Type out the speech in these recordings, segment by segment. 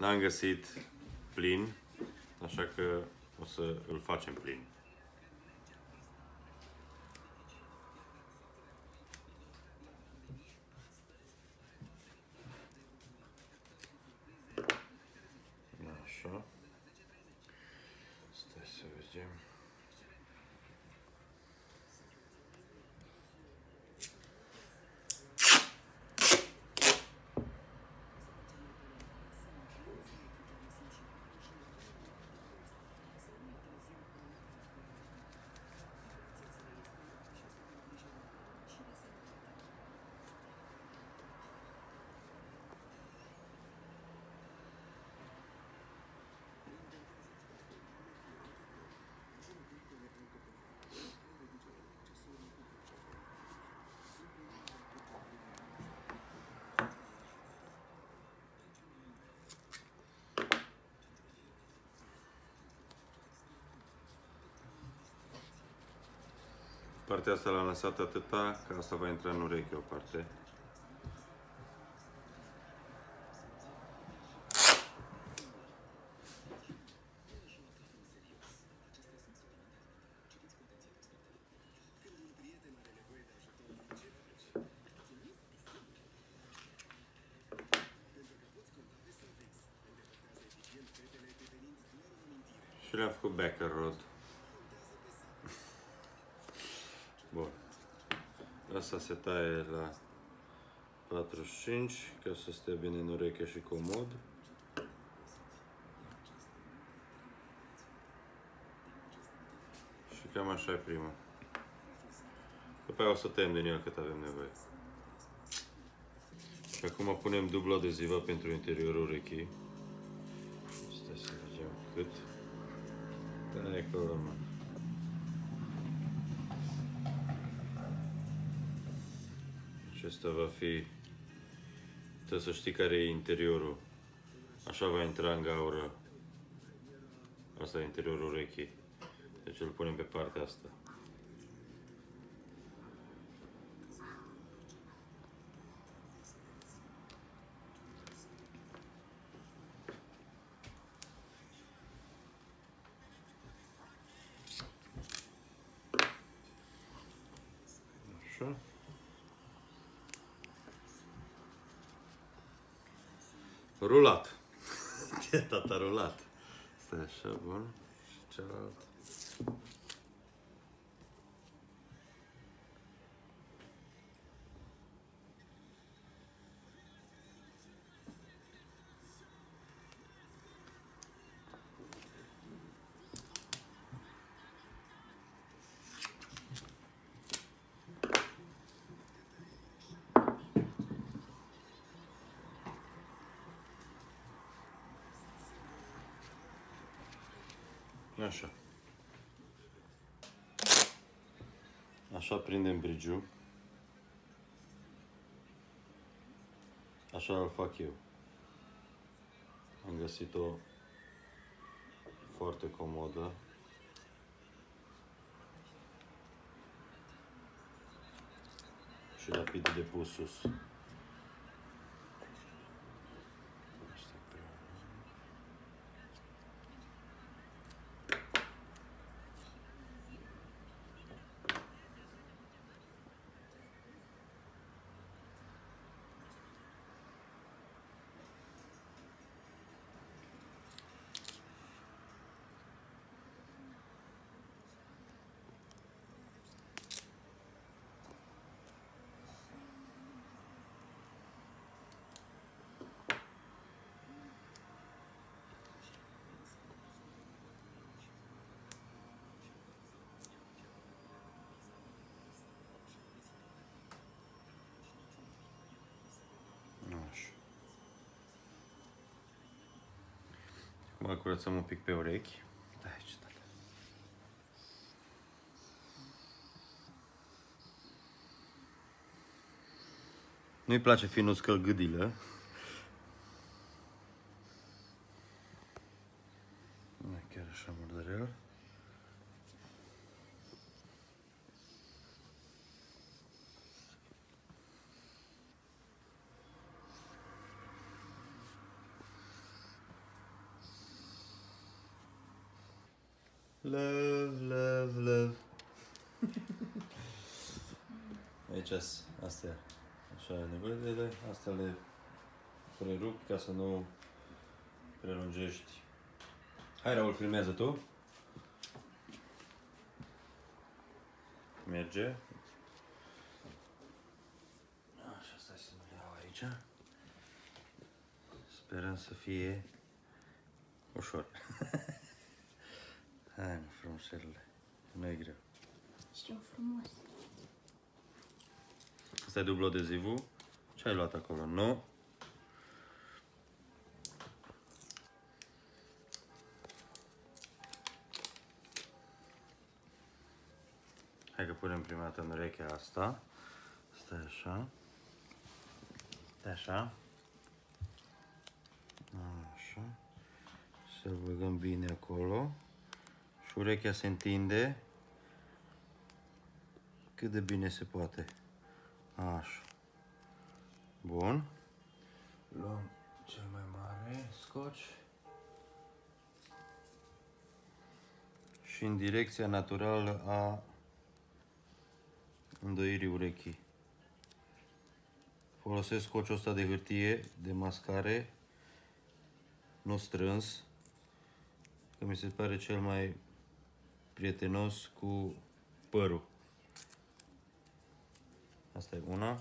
L-am găsit plin, așa că o să îl facem plin. Așa. Stai să vedem. Partea asta l-am lăsat atâta, că asta va intra în ureche o parte. Și le-am făcut backer rod. Bun. Asta se taie la 45 ca să stea bine în ureche și comod. Și cam așa e prima. După aia o să tăiem din el cât avem nevoie. Și acum punem dublu adezivă pentru interiorul urechii. Stai să vedem cât. Da, e acolo, mă. Acesta va fi... Trebuie să știi care e interiorul. Așa va intra în gaură. Asta e interiorul urechii. Deci îl punem pe partea asta. Așa. Rulat. E tata rulat. Stai așa, bun. Și celălalt. Așa. Așa prindem brigiu. Așa îl fac eu. Am găsit-o foarte comodă. Și rapid de pus sus. Asta e prima. Așa. Acum curățăm un pic pe urechi. Da, aici, tata. Nu-i place finuț călgâdilă. Nu e chiar așa murdărel. Love, love, love. Aici, astea, așa, nevoie de ele, astea le prerup ca să nu prelungești. Hai, Raul, filmează tu. Merge. Așa, stai să mă iau aici. Sperăm să fie ușor. Hai, mă, frumușelule. Nu e greu. Știu frumos. Asta e dublu adezivul. Ce ai luat acolo? Nu. Hai că punem prima dată în urechea asta. Stai așa. Stai așa. Așa. Să-l băgăm bine acolo. Și urechea se întinde cât de bine se poate. Așa. Bun. Luăm cel mai mare scoci. Și în direcția naturală a îndoirii urechii. Folosesc scociul ăsta de hârtie, de mascare, nu strâns, că mi se pare cel mai prietenos cu părul. Asta e una.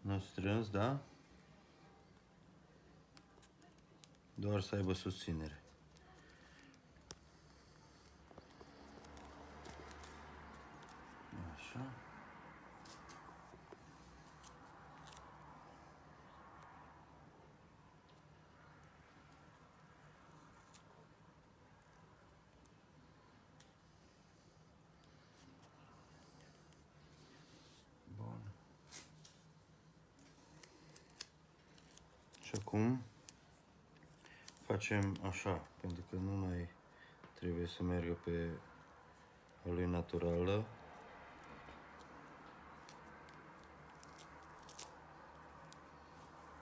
Nu strâns, da? Doar să aibă susținere. Așa. Și acum facem așa, pentru că nu mai trebuie să meargă pe a lui naturală.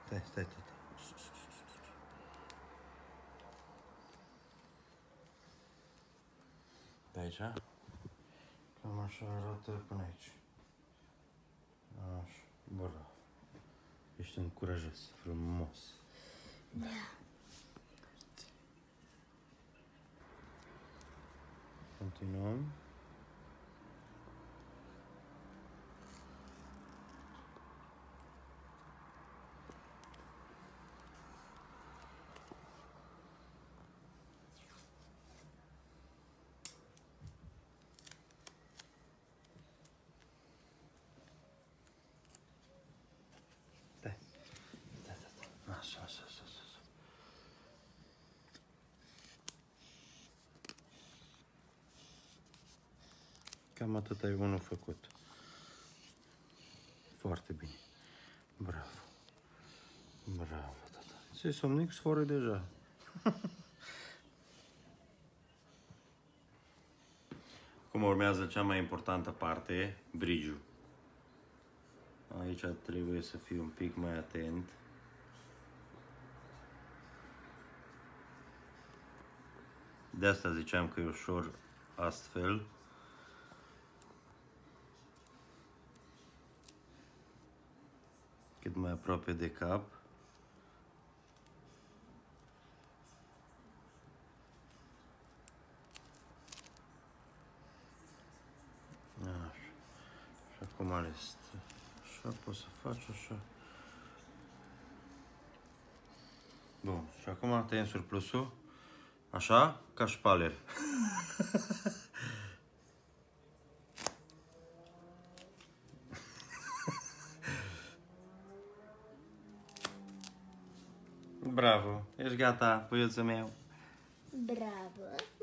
Stai, stai, stai. De aici? Cam așa arată până aici. Așa, bravo. Ești încurajos, frumos. Da. Continuăm. Stai. Stai, stai, stai. Așa, așa, așa, așa. Cam atât ai unul făcut. Foarte bine. Bravo. Bravo, tata. Se somnic sforă deja. Cum urmează cea mai importantă parte, brigiu. Aici trebuie să fii un pic mai atent. De asta ziceam că e ușor astfel. Cât mai aproape de cap. Așa. Și acum este. Așa poți să faci așa. Bun. Și acum tăiem surplusul. Așa, ca șpaler. Bravo, ești gata, puiuțul meu. Bravo, bravo, inimă.